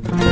Bye.